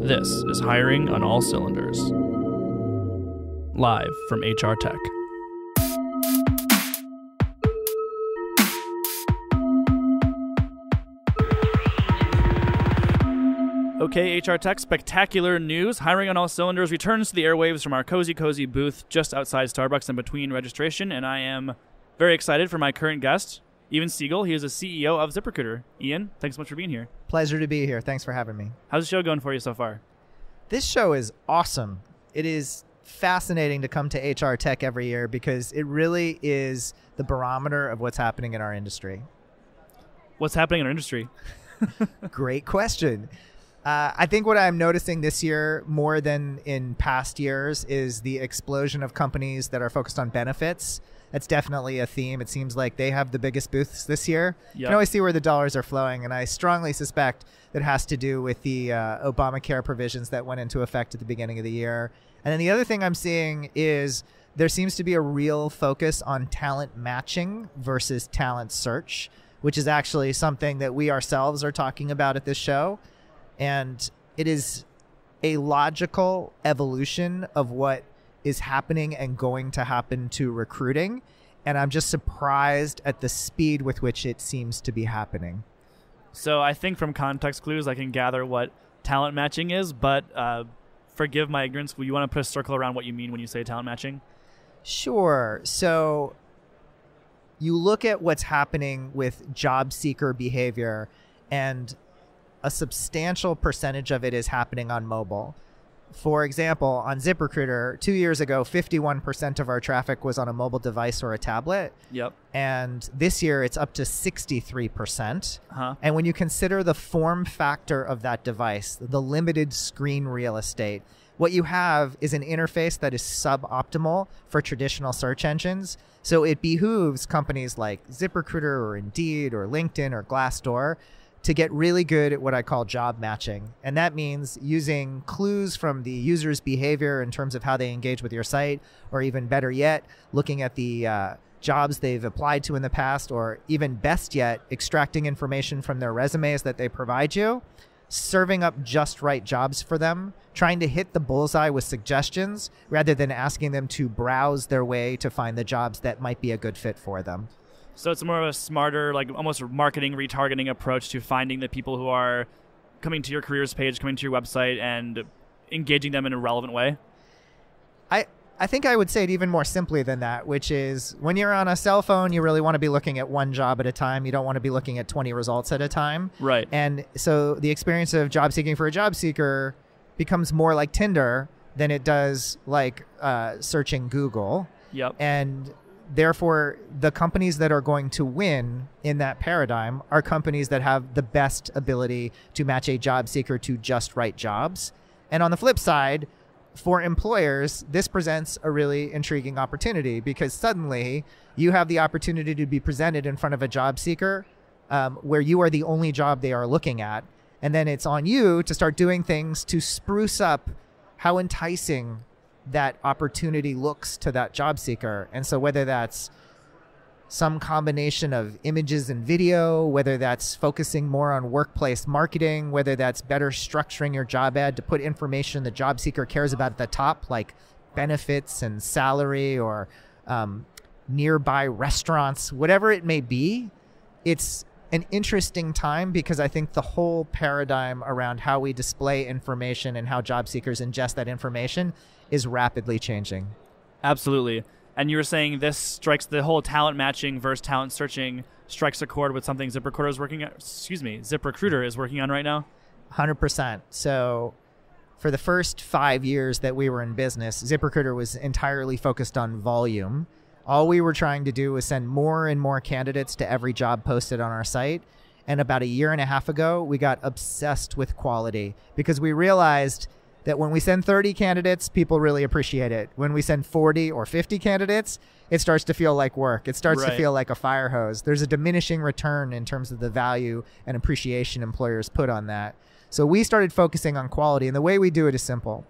This is Hiring on All Cylinders. Live from HR Tech. Okay, HR Tech, spectacular news. Hiring on All Cylinders returns to the airwaves from our cozy, cozy booth just outside Starbucks and between registration. And I am very excited for my current guest, Ian Siegel. He is the CEO of ZipRecruiter. Ian, thanks so much for being here. Pleasure to be here. Thanks for having me. How's the show going for you so far? This show is awesome. It is fascinating to come to HR Tech every year because it really is the barometer of what's happening in our industry. What's happening in our industry? Great question. Uh, I think what I'm noticing this year more than in past years is the explosion of companies that are focused on benefits. That's definitely a theme. It seems like they have the biggest booths this year. You can always see where the dollars are flowing, and I strongly suspect that has to do with the uh, Obamacare provisions that went into effect at the beginning of the year. And then the other thing I'm seeing is there seems to be a real focus on talent matching versus talent search, which is actually something that we ourselves are talking about at this show and it is a logical evolution of what is happening and going to happen to recruiting and i'm just surprised at the speed with which it seems to be happening So I think from context clues, I can gather what talent matching is, but uh, forgive my ignorance. You want to put a circle around what you mean when you say talent matching? Sure. So you look at what's happening with job seeker behavior, and a substantial percentage of it is happening on mobile. For example, on ZipRecruiter, two years ago, 51% of our traffic was on a mobile device or a tablet. Yep. And this year, it's up to 63%. Huh? And when you consider the form factor of that device, the limited screen real estate, what you have is an interface that is suboptimal for traditional search engines. So it behooves companies like ZipRecruiter or Indeed or LinkedIn or Glassdoor to get really good at what I call job matching. And that means using clues from the user's behavior in terms of how they engage with your site, or even better yet, looking at the uh, jobs they've applied to in the past, or even best yet, extracting information from their resumes that they provide you, serving up just right jobs for them, trying to hit the bullseye with suggestions rather than asking them to browse their way to find the jobs that might be a good fit for them. So it's more of a smarter, like almost marketing retargeting approach to finding the people who are coming to your careers page, coming to your website, and engaging them in a relevant way. I I think I would say it even more simply than that, which is when you're on a cell phone, you really want to be looking at one job at a time. You don't want to be looking at 20 results at a time. Right. And so the experience of job seeking for a job seeker becomes more like Tinder than it does like uh, searching Google. Yep. And therefore, the companies that are going to win in that paradigm are companies that have the best ability to match a job seeker to just right jobs. And on the flip side, for employers, this presents a really intriguing opportunity because suddenly you have the opportunity to be presented in front of a job seeker um, where you are the only job they are looking at. And then it's on you to start doing things to spruce up how enticing that opportunity looks to that job seeker. And so, whether that's some combination of images and video, whether that's focusing more on workplace marketing, whether that's better structuring your job ad to put information the job seeker cares about at the top, like benefits and salary or um, nearby restaurants, whatever it may be, it's an interesting time because I think the whole paradigm around how we display information and how job seekers ingest that information is rapidly changing. Absolutely. And you were saying this strikes the whole talent matching versus talent searching strikes a chord with something ZipRecruiter is working. Excuse me, ZipRecruiter is working on right now. 100%. So, for the first five years that we were in business, ZipRecruiter was entirely focused on volume. All we were trying to do was send more and more candidates to every job posted on our site. And about a year and a half ago, we got obsessed with quality because we realized that when we send 30 candidates, people really appreciate it. When we send 40 or 50 candidates, it starts to feel like work. It starts to feel like a fire hose. There's a diminishing return in terms of the value and appreciation employers put on that. So we started focusing on quality, and the way we do it is simple.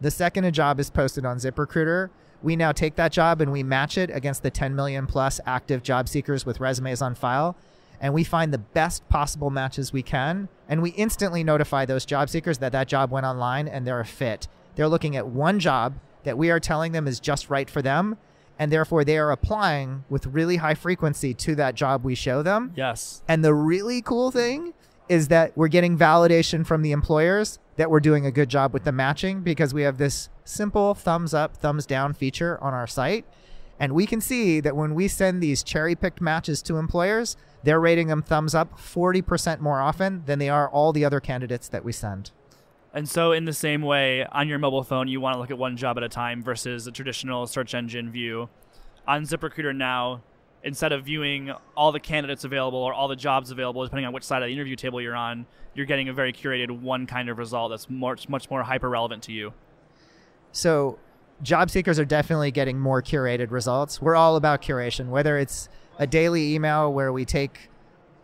The second a job is posted on ZipRecruiter, we now take that job and we match it against the 10 million plus active job seekers with resumes on file. And we find the best possible matches we can and we instantly notify those job seekers that that job went online and they're a fit they're looking at one job that we are telling them is just right for them and therefore they are applying with really high frequency to that job we show them Yes. and the really cool thing is that we're getting validation from the employers that we're doing a good job with the matching because we have this simple thumbs up, thumbs down feature on our site. And we can see that when we send these cherry picked matches to employers, they're rating them thumbs up 40% more often than they are all the other candidates that we send. And so, in the same way, on your mobile phone, you want to look at one job at a time versus a traditional search engine view. On ZipRecruiter now, instead of viewing all the candidates available or all the jobs available, depending on which side of the interview table you're on, you're getting a very curated one kind of result that's much, much more hyper relevant to you. So, job seekers are definitely getting more curated results. We're all about curation, whether it's a daily email where we take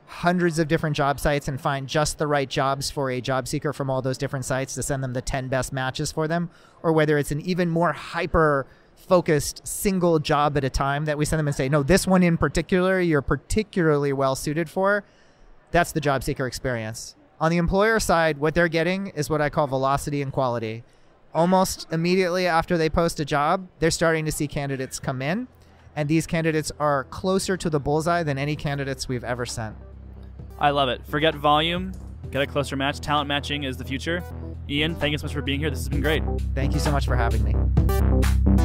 hundreds of different job sites and find just the right jobs for a job seeker from all those different sites to send them the 10 best matches for them, or whether it's an even more hyper focused single job at a time that we send them and say, no, this one in particular, you're particularly well suited for. That's the job seeker experience. On the employer side, what they're getting is what I call velocity and quality. Almost immediately after they post a job, they're starting to see candidates come in, and these candidates are closer to the bullseye than any candidates we've ever sent. I love it. Forget volume, get a closer match. Talent matching is the future. Ian, thank you so much for being here. This has been great. Thank you so much for having me.